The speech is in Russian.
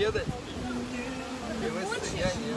обедать. И вы состояние.